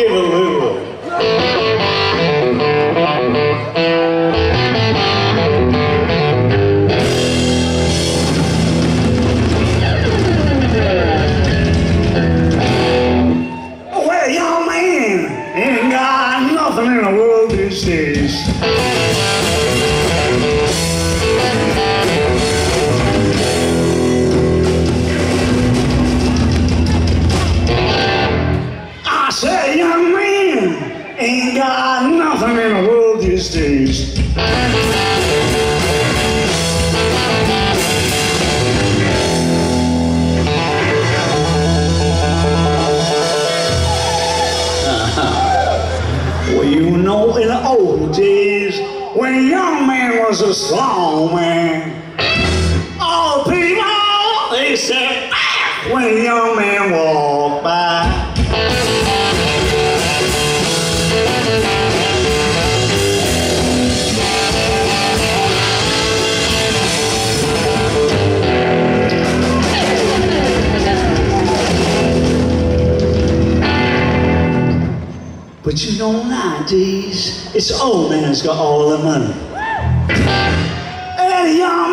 give a little. Nothing in the world these days. You know, in the old days, when a young man was a strong man, all people, they said, "Ah," when young But you know, nowadays, it's old man's got all the money. And young